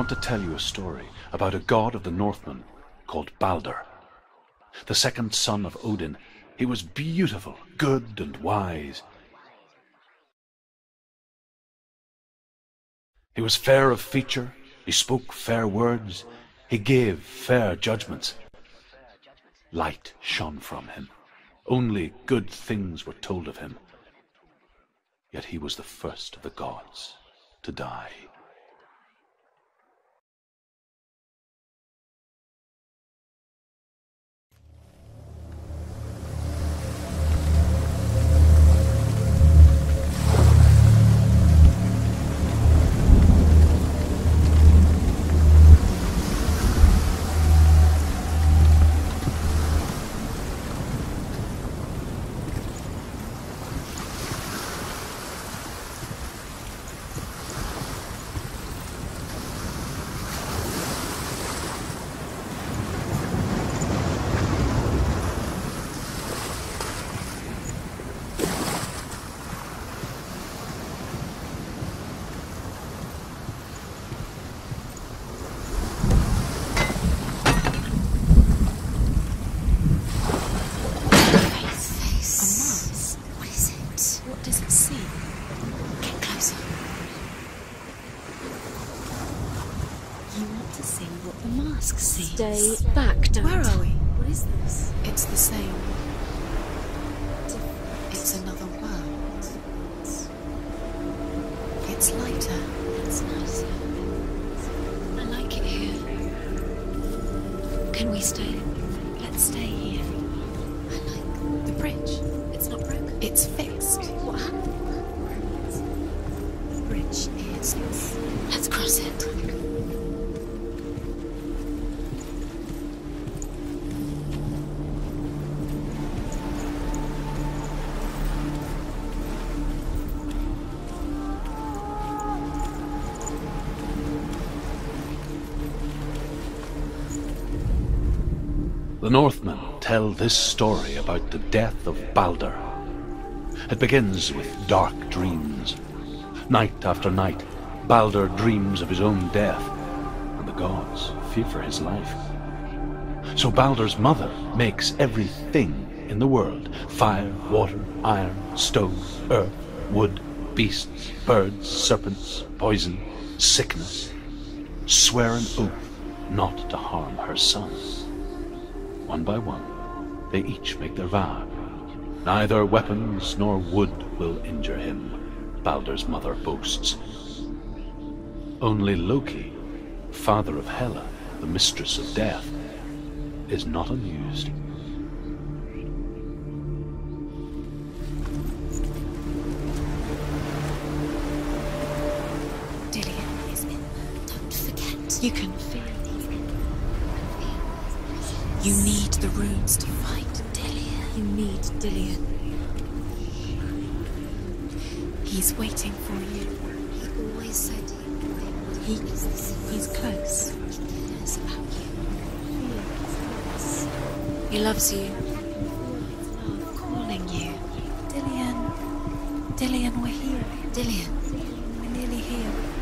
want to tell you a story about a god of the Northmen called Balder. The second son of Odin, he was beautiful, good, and wise. He was fair of feature, he spoke fair words, he gave fair judgments. Light shone from him. Only good things were told of him. Yet he was the first of the gods to die. A mask. What is it? What does it see? Get closer. You want to see what the mask sees. Stay back, don't. Where are we? What is this? It's the same. It's another world. It's lighter. It's nicer. I like it here. Can we stay? Let's stay here. I like. The bridge. It's not broken. It's fixed. The Northmen tell this story about the death of Balder. It begins with dark dreams. Night after night, Balder dreams of his own death, and the gods fear for his life. So Balder's mother makes everything in the world fire, water, iron, stone, earth, wood, beasts, birds, serpents, poison, sickness swear an oath not to harm her son. One by one, they each make their vow. Neither weapons nor wood will injure him, Balder's mother boasts. Only Loki, father of Hela, the mistress of death, is not amused. Dillion. Don't forget. You can feel. You need the runes to fight. Dillion. You need Dillion. He's waiting for you. He always said He, he's close. he about you. He loves you. Calling you. Dillion. Dillion, we're here. Dillion. We're nearly here.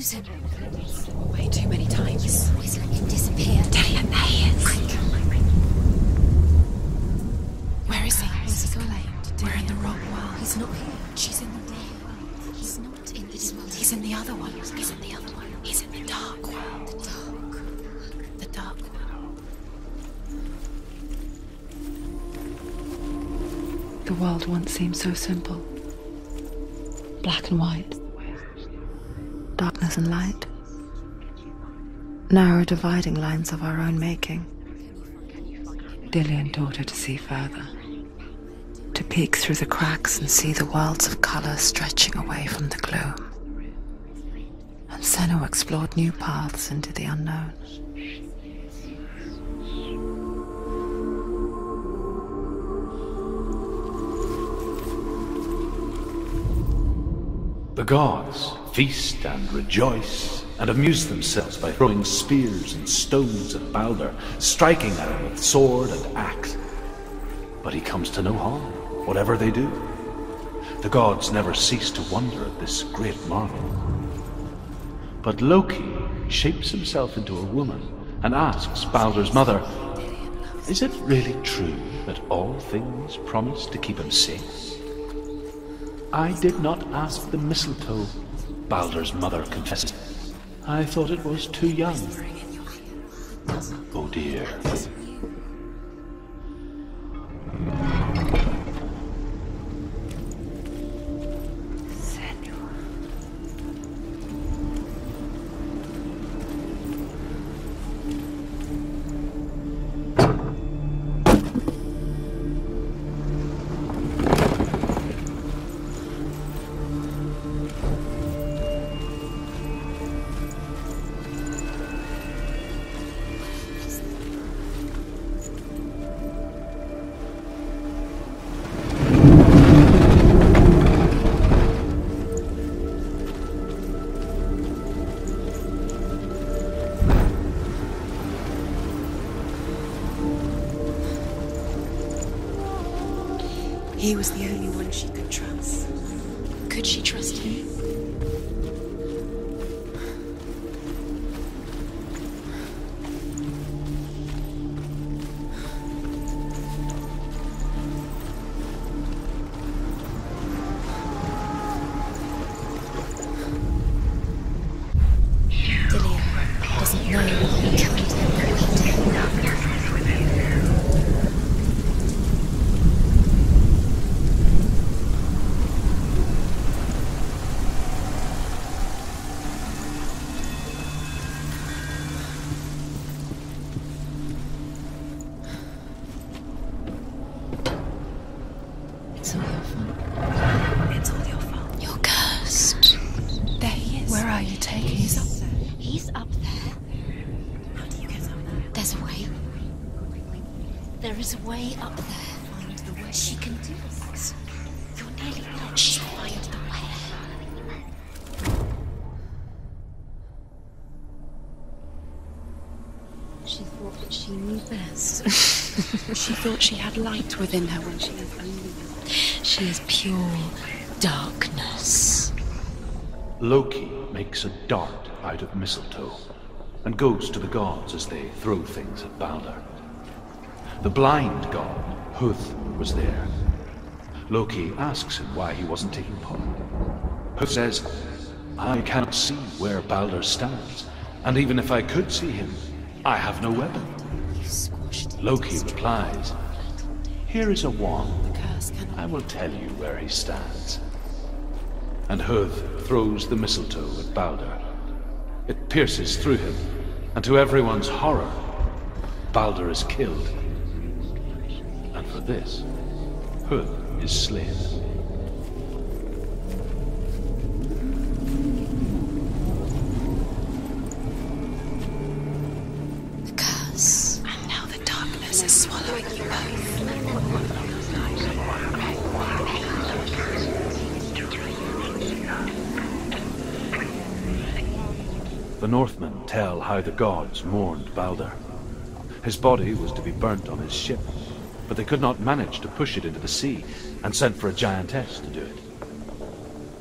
Lose him. Way too many times. Always let him disappear. Dillion, there he is. Quick. Where is he? Where's he gone? We're in the wrong world. He's not here. She's in the wrong world. He's not in this world. He's in the other one. He's in the other one. He's in the dark world. The dark. The dark world. world once seemed so simple? Black and white. And light. Narrow dividing lines of our own making. Dillion taught her to see further. To peek through the cracks and see the worlds of color stretching away from the gloom. And Senua explored new paths into the unknown. The gods feast and rejoice and amuse themselves by throwing spears and stones at Balder, striking at him with sword and axe. But he comes to no harm, whatever they do. The gods never cease to wonder at this great marvel. But Loki shapes himself into a woman and asks Balder's mother, Is it really true that all things promise to keep him safe? I did not ask the mistletoe, Balder's mother confessed. I thought it was too young. Oh dear. Fault. It's all your fault. You're cursed. There he is. Where are you taking He's up there. He's up there. How do you get up there? There's a way. There is a way up there. Find the way. She can do this. You're nearly there. She'll find the way. She thought that she knew best. She thought she had light within her when she was only. She is pure darkness. Loki makes a dart out of mistletoe and goes to the gods as they throw things at Balder. The blind god, Huth, was there. Loki asks him why he wasn't taking part. Huth says, I cannot see where Balder stands, and even if I could see him, I have no weapon. Loki replies, Here is a wand. I will tell you where he stands. And Huth throws the mistletoe at Balder. It pierces through him, and to everyone's horror, Balder is killed. And for this, Huth is slain. The gods mourned Balder. His body was to be burnt on his ship, but they could not manage to push it into the sea and sent for a giantess to do it.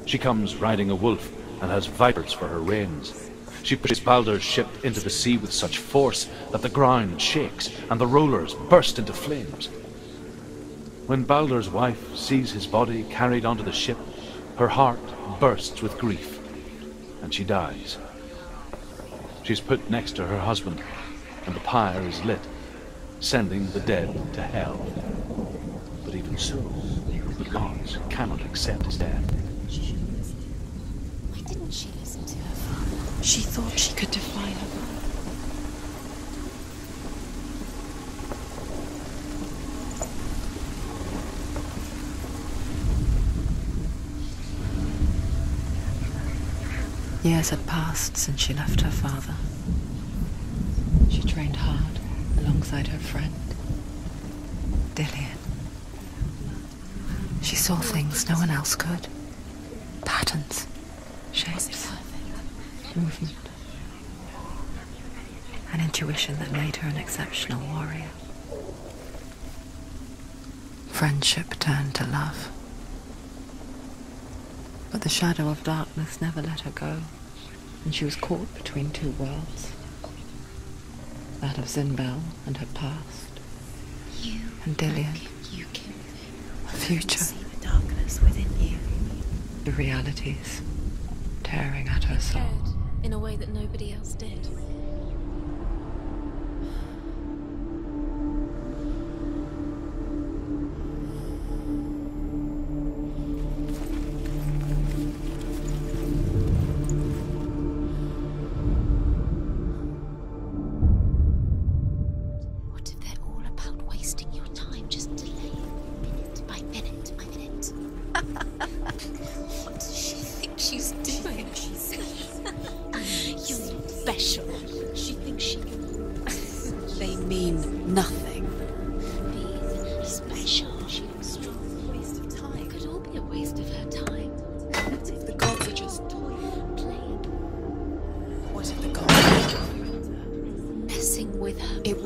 She comes riding a wolf and has vipers for her reins. She pushes Balder's ship into the sea with such force that the ground shakes and the rollers burst into flames. When Balder's wife sees his body carried onto the ship, her heart bursts with grief, and she dies. She's put next to her husband, and the pyre is lit, sending the dead to hell. But even so, The gods cannot accept his death. Why didn't she listen to her father? She thought she could defy her. Years had passed since she left her father. She trained hard alongside her friend, Dillion. She saw things no one else could. Patterns, shapes, movement. An intuition that made her an exceptional warrior. Friendship turned to love. But the shadow of darkness never let her go, and she was caught between two worlds. That of Zynbel and her past, You and Dillion, you him. a future, See the darkness within you. the realities tearing at her soul. In a way that nobody else did.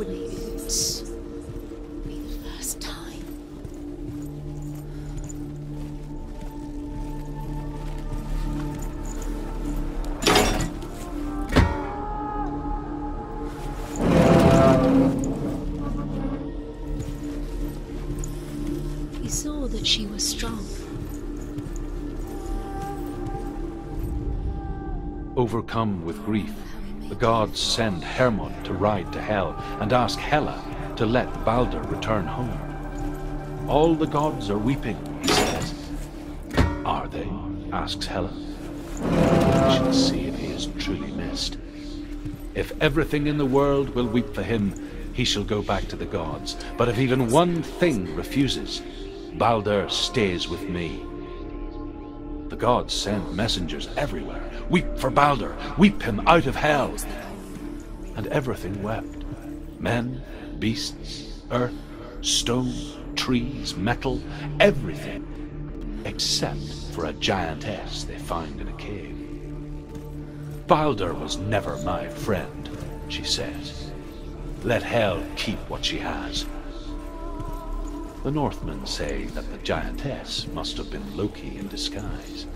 Wouldn't be. the first time. He saw that she was strong. Overcome with grief, gods send Hermod to ride to Hell and ask Hela to let Balder return home. All the gods are weeping, he says. Are they? asks Hela. We shall see if he is truly missed. If everything in the world will weep for him, he shall go back to the gods. But if even one thing refuses, Balder stays with me. The gods send messengers everywhere. Weep for Balder, weep him out of hell. And everything wept. Men, beasts, earth, stone, trees, metal, everything. Except for a giantess they find in a cave. Balder was never my friend, she says. Let hell keep what she has. The Northmen say that the giantess must have been Loki in disguise.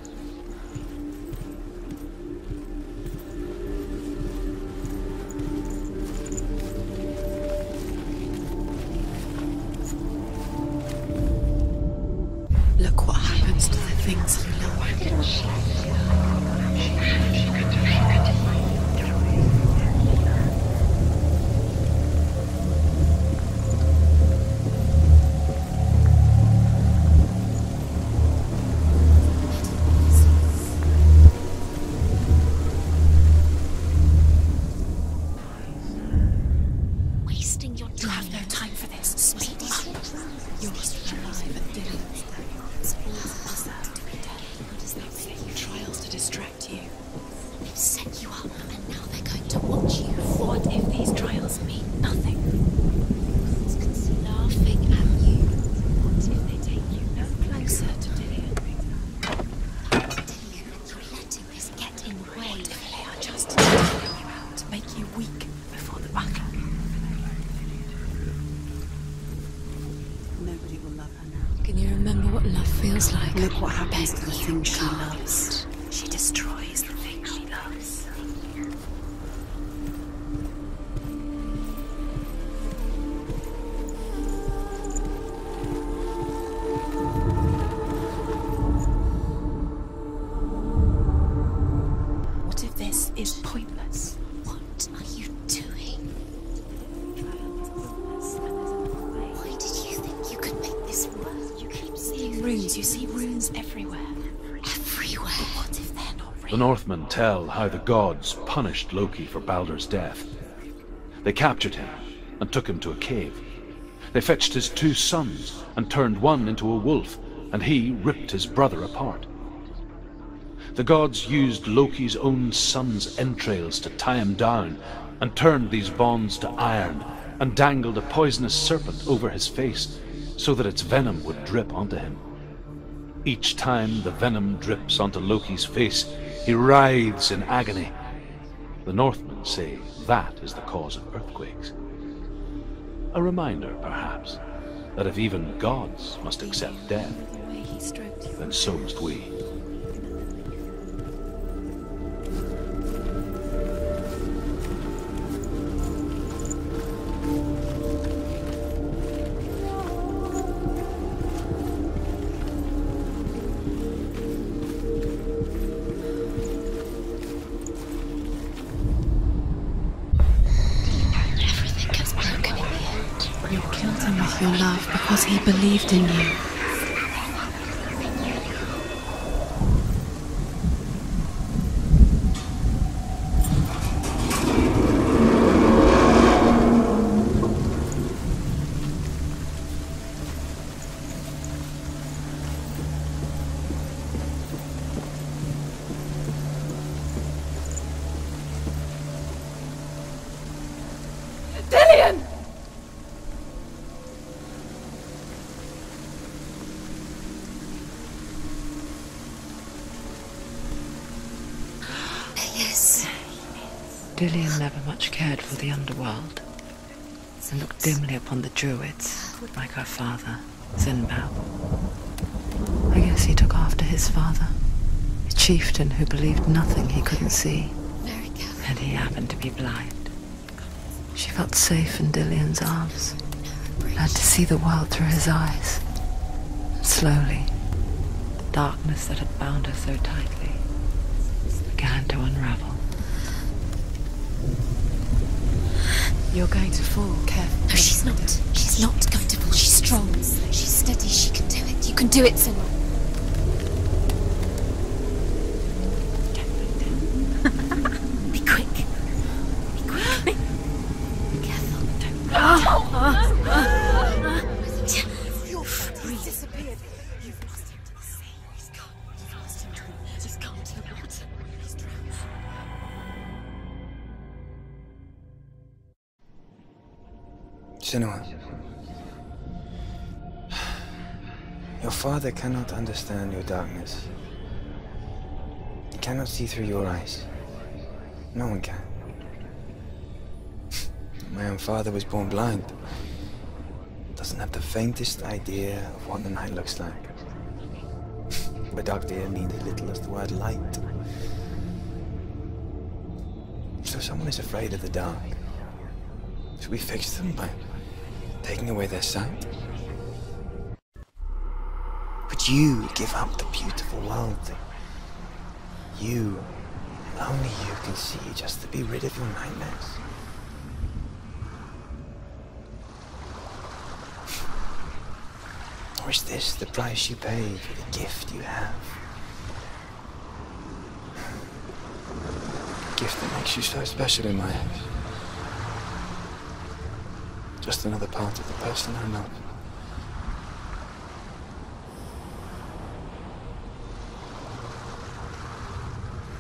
The Northmen tell how the gods punished Loki for Baldur's death. They captured him and took him to a cave. They fetched his two sons and turned one into a wolf, and he ripped his brother apart. The gods used Loki's own son's entrails to tie him down and turned these bonds to iron and dangled a poisonous serpent over his face so that its venom would drip onto him. Each time the venom drips onto Loki's face, he writhes in agony. The Northmen say that is the cause of earthquakes. A reminder, perhaps, that if even gods must accept death, The way he stroked you. then so must we. Believed in you. Dillion never much cared for the underworld and looked dimly upon the druids, like her father, Zynbel. I guess he took after his father, a chieftain who believed nothing he couldn't see, and he happened to be blind. She felt safe in Dillion's arms, learned to see the world through his eyes. And slowly, the darkness that had bound her so tightly You're going to fall. Careful. No, she's not. She's not going to fall. She's strong. She's steady. She can do it. You can do it, Senua. Your father cannot understand your darkness. He cannot see through your eyes. No one can. My own father was born blind. Doesn't have the faintest idea of what the night looks like. But dark him means little as the word light. So someone is afraid of the dark. Should we fix them by taking away their sight? You give up the beautiful world that you, only you can see just to be rid of your nightmares? Or is this the price you pay for the gift you have? A gift that makes you so special in my eyes. Just another part of the person I love.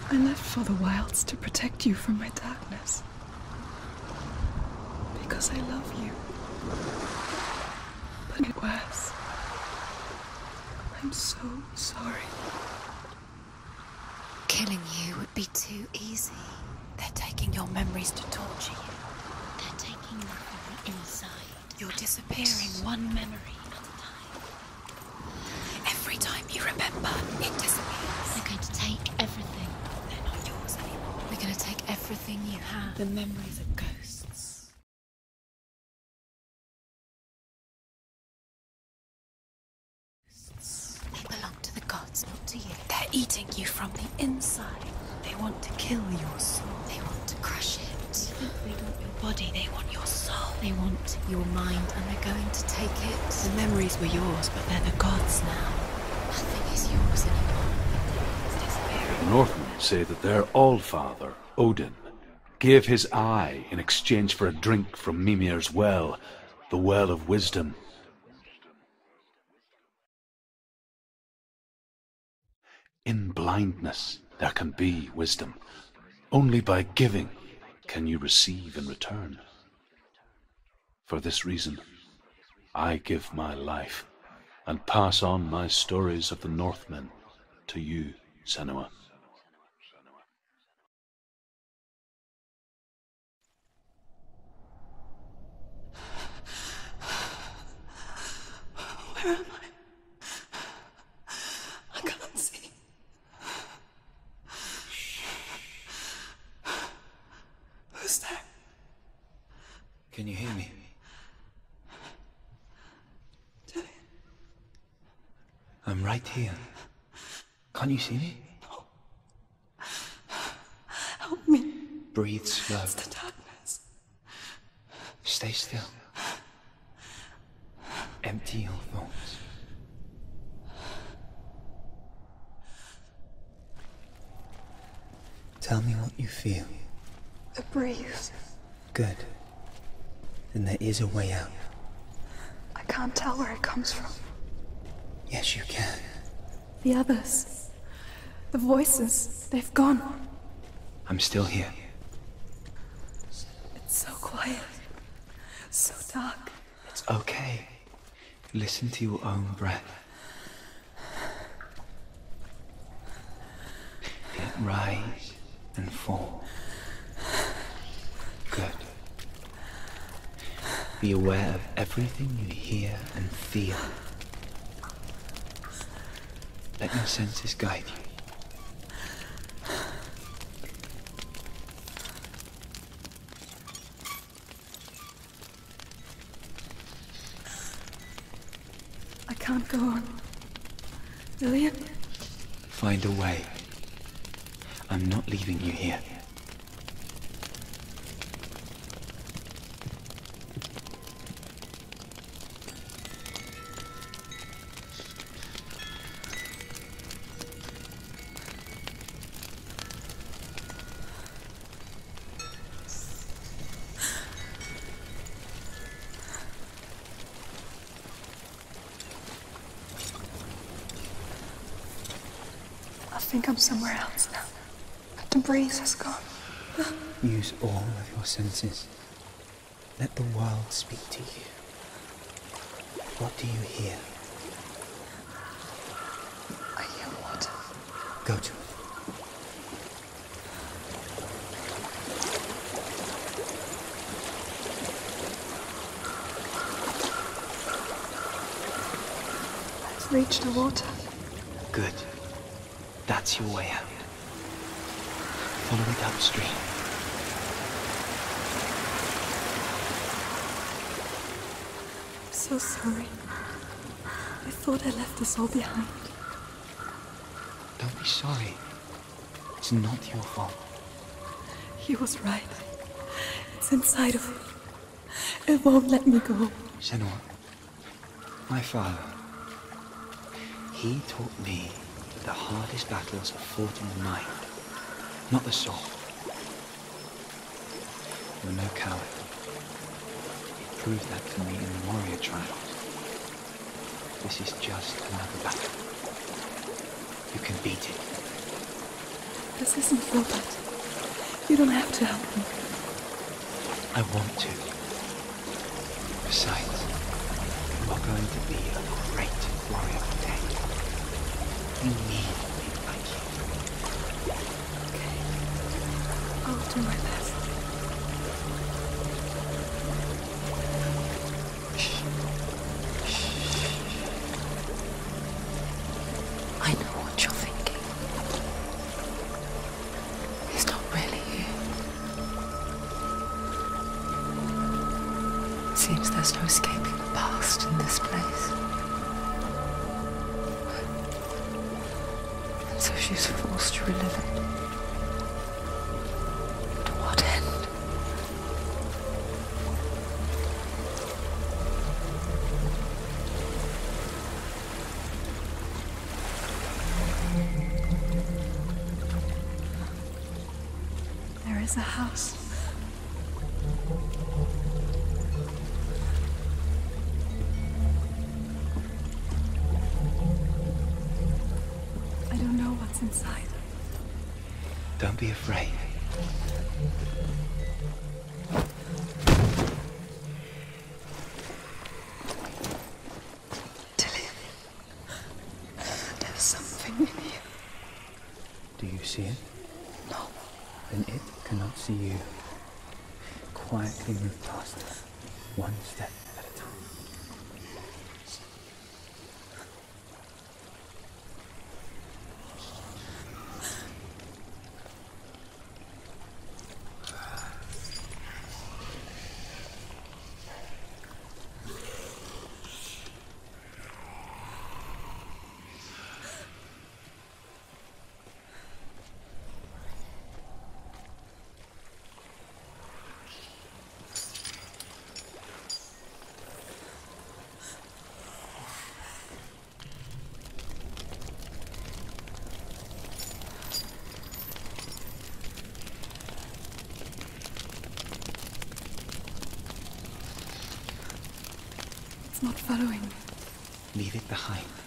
I left for the wilds to protect you from my darkness. Because I love you. But it was. I'm so sorry. Killing you would be too easy. They're taking your memories to torture you. They're taking you from the inside. You're disappearing one memory at a time. Every time you remember, it disappears. They're going to take everything. They're not yours anymore. They're going to take everything you have. The memories of ghosts. Ghosts. They belong to the gods, not to you. They're eating you from the inside. They want to kill your soul. They want to crush it. They want your body. They want your soul. They want your mind and they're going to take it. The memories were yours, but they're the gods now. Nothing is yours anymore. They're Northmen say that their Allfather, Odin, gave his eye in exchange for a drink from Mimir's well, the Well of Wisdom. In blindness there can be wisdom. Only by giving can you receive in return. For this reason, I give my life and pass on my stories of the Northmen to you, Senua. Where am I? I can't see. Who's there? Can you hear me? Dillion, I'm right here. Can't you see me? No. help me. Breathe slow. It's the darkness. Stay still. Empty your thoughts. Tell me what you feel. The breeze. Good. Then there is a way out. I can't tell where it comes from. Yes, you can. The others. The voices. They've gone. I'm still here. It's so quiet. So dark. It's okay. Listen to your own breath. It rise and fall. Good. Be aware of everything you hear and feel. Let your senses guide you. Can't go on. Lillian? Find a way. I'm not leaving you here. I think I'm somewhere else now. The breeze has gone. Use all of your senses. Let the world speak to you. What do you hear? I hear water. Go to it. I've reached the water. Good. That's your way out. Follow it upstream. So sorry. I thought I left this all behind. Don't be sorry. It's not your fault. He was right. It's inside of me. It won't let me go. Senua, my father, he taught me that the hardest battles are fought in the mind, not the soul. You're no coward. He proved that to me in the warrior trials. This is just another battle. You can beat it. This isn't Robert. You don't have to help me. I want to. Besides, you are going to be a great warrior one day. You need people like you. I'll do my best. House. I don't know what's inside. Don't be afraid. Tilly, there's something in here. Do you see it? No. Then it cannot see you. Quietly move past it, one step at a time. It's not following. Leave it behind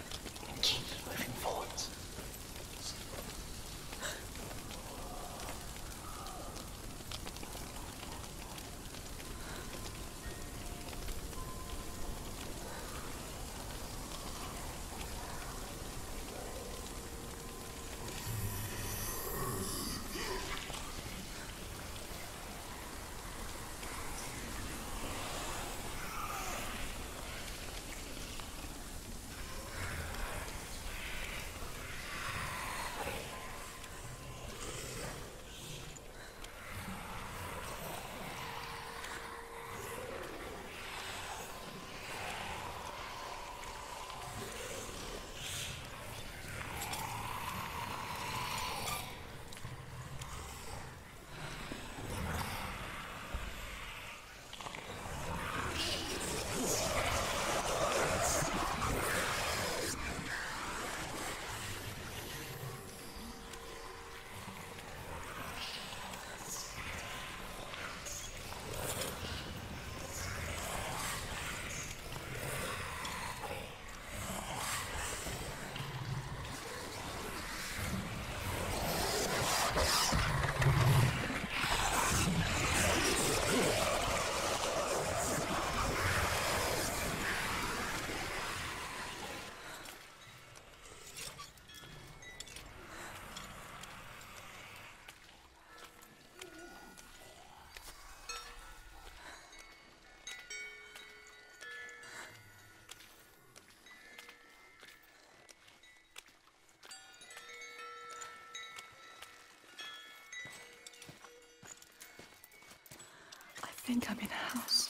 think I'm in a house.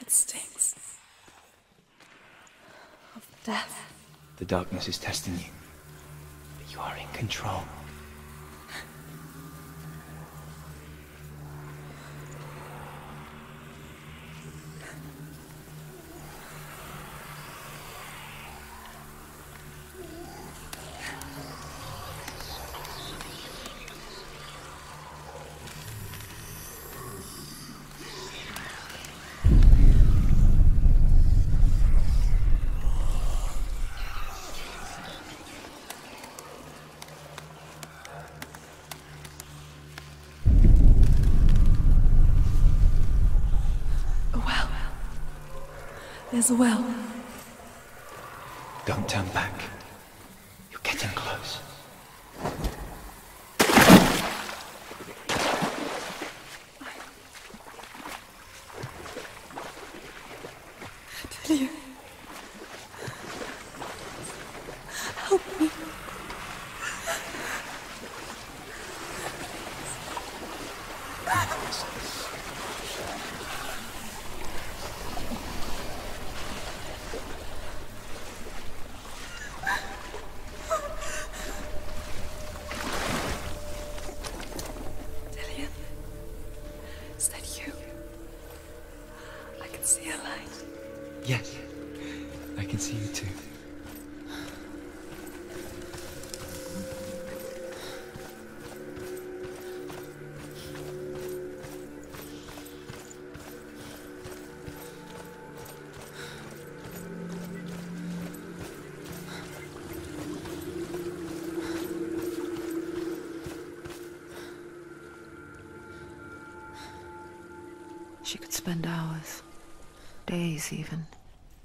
It stinks of death. The darkness is testing you, but you are in control. There's a well. Don't turn back. Spend hours, days even,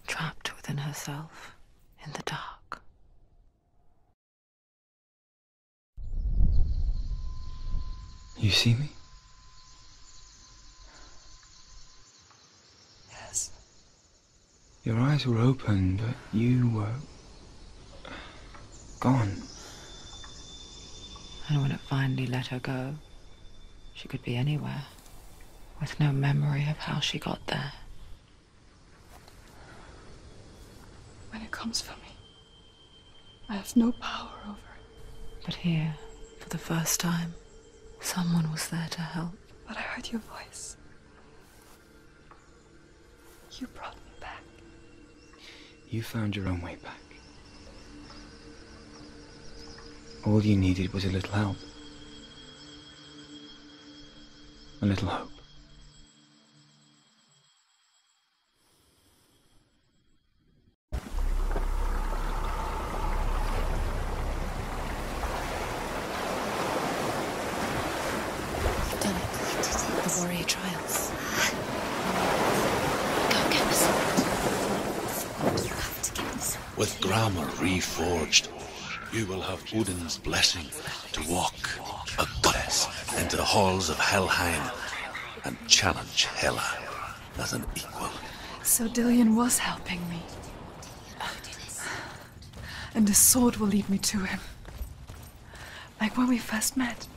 trapped within herself in the dark. You see me? Yes. Your eyes were open, but you were. gone. And when it finally let her go, she could be anywhere, with no memory of how she got there. When it comes for me, I have no power over it. But here, for the first time, someone was there to help. But I heard your voice. You brought me back. You found your own way back. All you needed was a little help. A little hope. You've done it. The warrior trials. Go get the sword. You have to get the sword. With Gramr reforged, you will have Odin's blessing to walk a goddess into the halls of Helheim and challenge Hela as an equal. So Dillion was helping me. And the sword will lead me to him. Like when we first met.